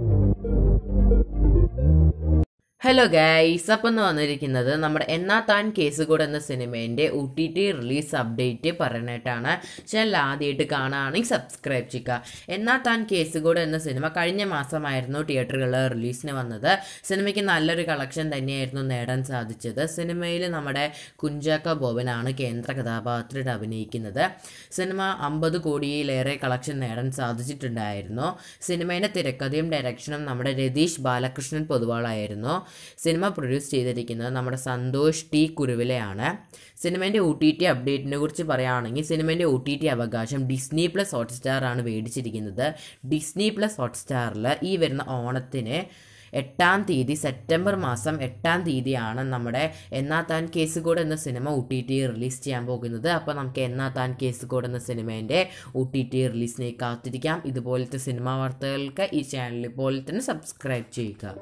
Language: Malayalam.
Thank you. ഹലോ ഗൈസ് അപ്പം എന്ന് വന്നിരിക്കുന്നത് നമ്മുടെ എന്നാ താൻ കേസുകൂട് എന്ന സിനിമേന്റെ O T T release update പറയാനായിട്ടാണ് channel ആദ്യമായിട്ട് കാണുകയാണെങ്കിൽ സബ്സ്ക്രൈബ് ചെയ്യുക. എന്നാ താൻ കേസുകൂട് എന്ന സിനിമ കഴിഞ്ഞ മാസമായിരുന്നു തിയേറ്ററുകളിൽ റിലീസിന് വന്നത്. സിനിമയ്ക്ക് നല്ലൊരു കളക്ഷൻ തന്നെയായിരുന്നു നേടാൻ സാധിച്ചത്. സിനിമയിൽ നമ്മുടെ കുഞ്ചാക്ക ബോബനാണ് കേന്ദ്ര കഥാപാത്രത്തിൽ അഭിനയിക്കുന്നത്. സിനിമ അമ്പത് കോടിയിലേറെ കളക്ഷൻ നേടാൻ സാധിച്ചിട്ടുണ്ടായിരുന്നു. സിനിമയുടെ തിരക്കഥയും ഡയറക്ഷനും നമ്മുടെ രതീഷ് ബാലകൃഷ്ണൻ പൊതുവാളായിരുന്നു. സിനിമ പ്രൊഡ്യൂസ് ചെയ്തിരിക്കുന്നത് നമ്മുടെ സന്തോഷ് ടി കുരുവിലയാണ്. സിനിമേന്റെ ഒ ടി ടി അപ്ഡേറ്റിനെ കുറിച്ച് പറയുകയാണെങ്കിൽ സിനിമേന്റെ ഒ ടി ടി അവകാശം ഡിസ്നി പ്ലസ് ഹോട്ട്സ്റ്റാറാണ് മേടിച്ചിരിക്കുന്നത്. ഡിസ്നി പ്ലസ് ഹോട്ട്സ്റ്റാറിൽ ഈ വരുന്ന ഓണത്തിന് എട്ടാം തീയതി സെപ്റ്റംബർ മാസം എട്ടാം തീയതിയാണ് നമ്മുടെ എന്നാ താൻ കേസ് കോഡ് എന്ന സിനിമ ഒ ടി ടി റിലീസ് ചെയ്യാൻ പോകുന്നത്. അപ്പോൾ നമുക്ക് എന്നാ താൻ കേസ് കോഡ് എന്ന സിനിമേന്റെ ഒ ടി ടി റിലീസിനെ കാത്തിരിക്കാം. ഇതുപോലത്തെ സിനിമാ വാർത്തകൾക്ക് ഈ ചാനൽ പോലെ തന്നെ സബ്സ്ക്രൈബ് ചെയ്യുക.